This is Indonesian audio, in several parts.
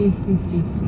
Mm-hmm.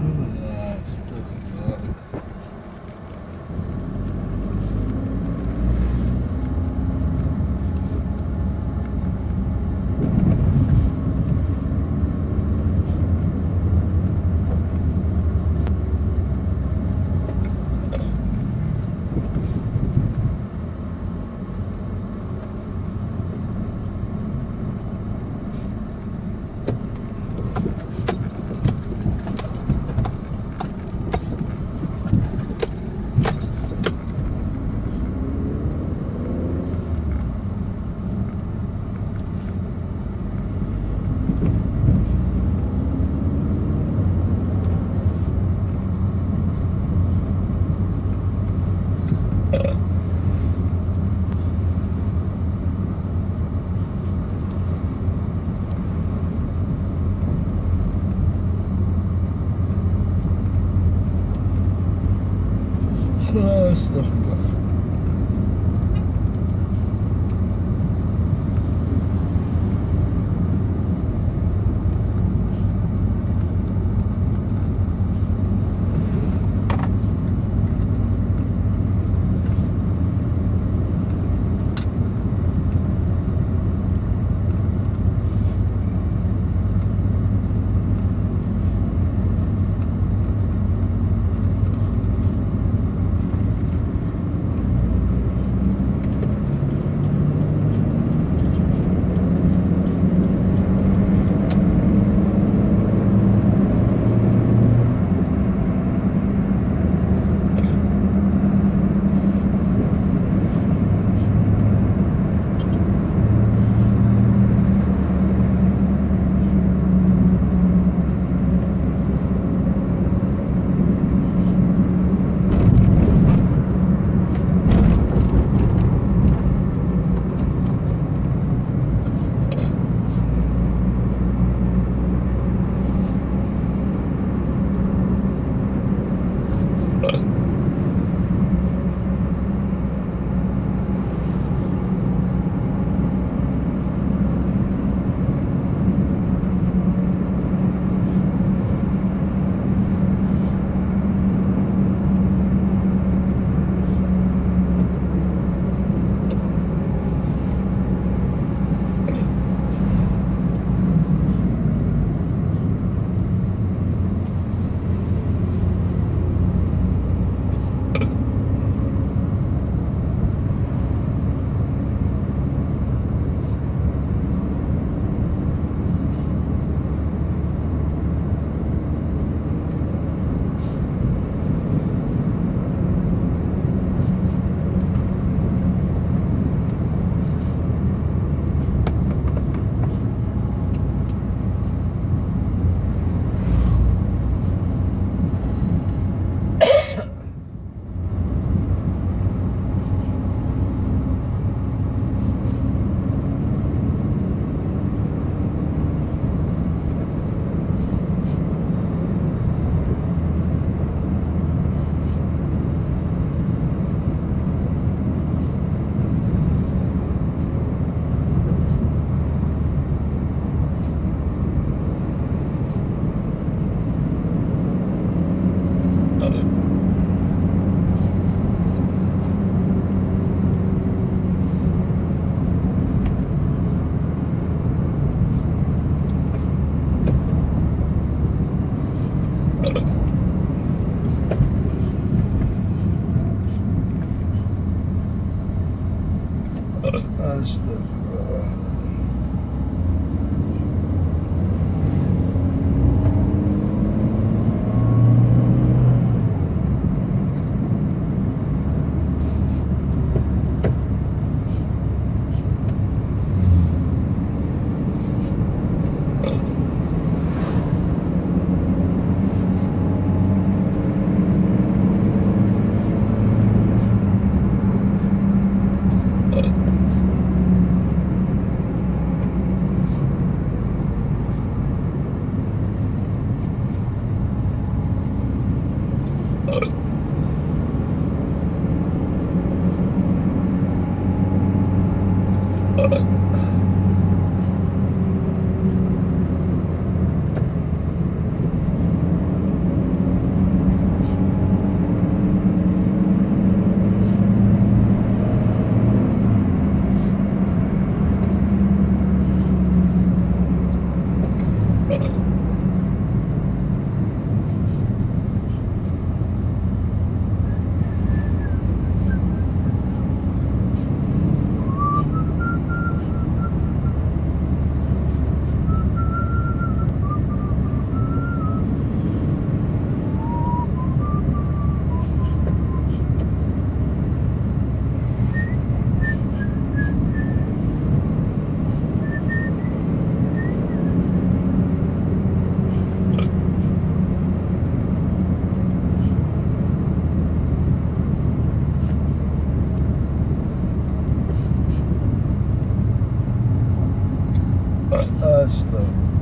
us, though.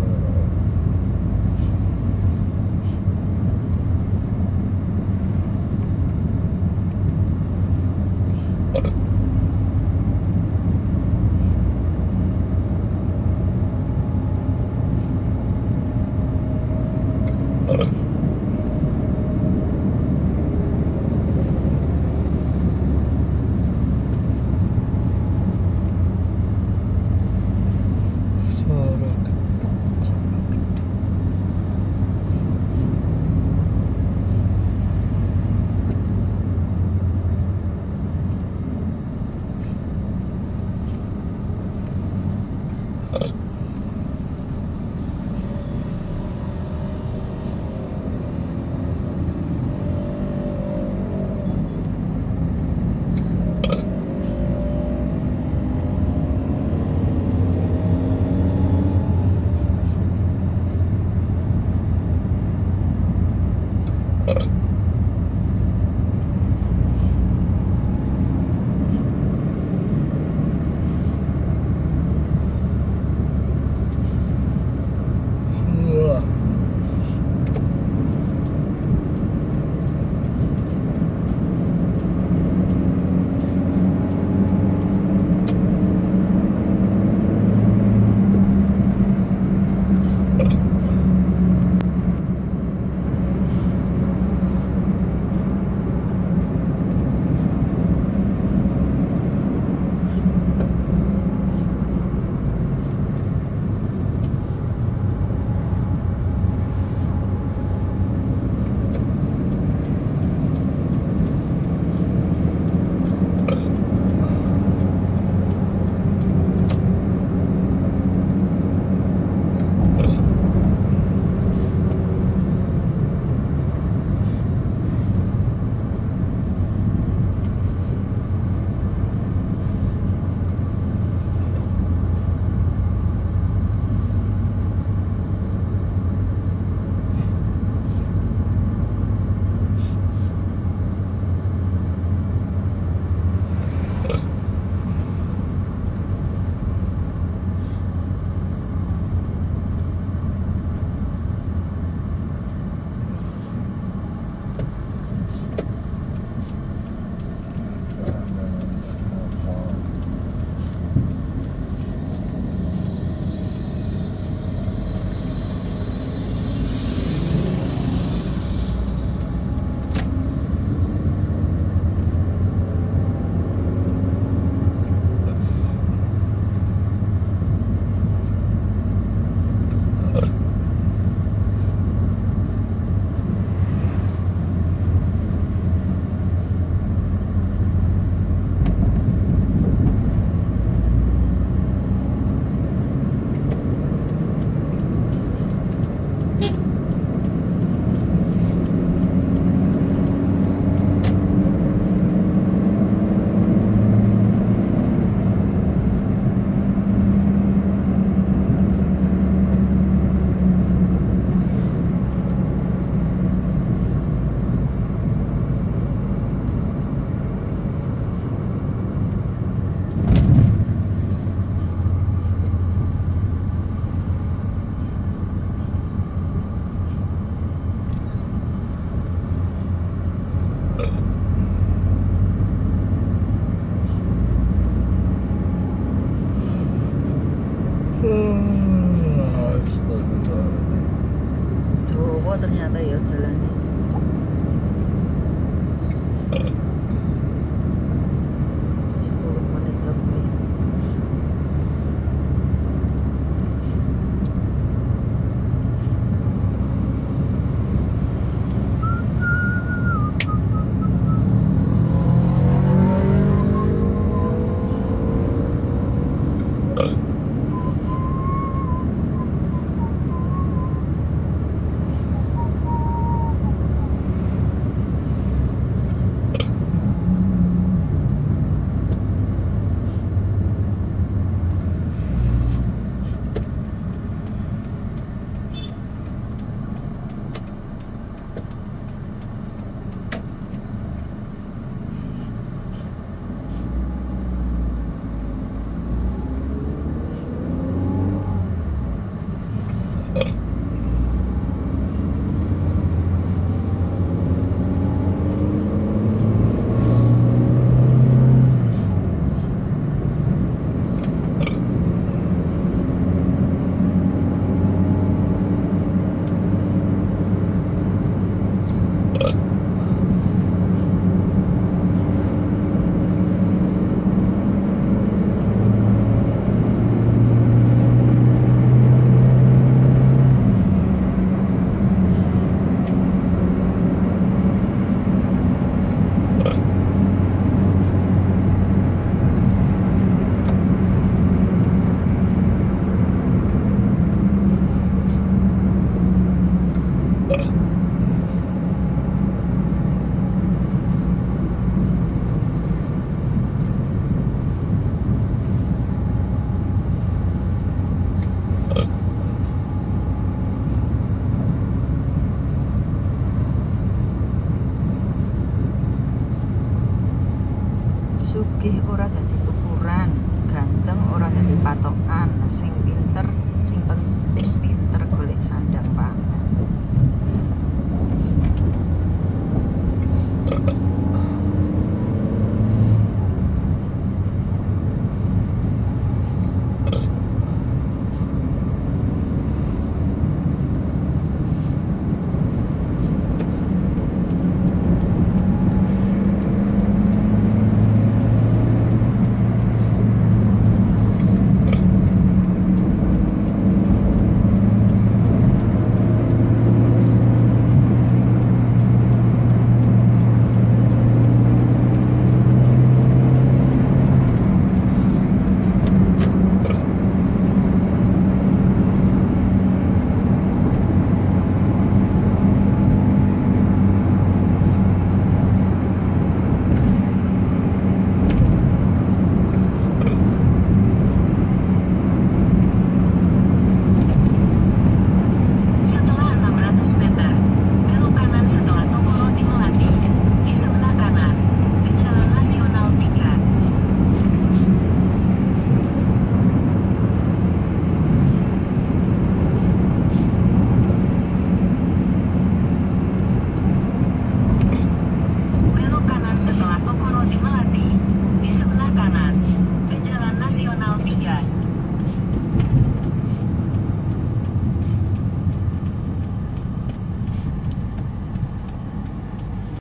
Sugih ora dadi ukuran ganteng ora dadi patokan. Sing pinter sing penting pinter golek sandang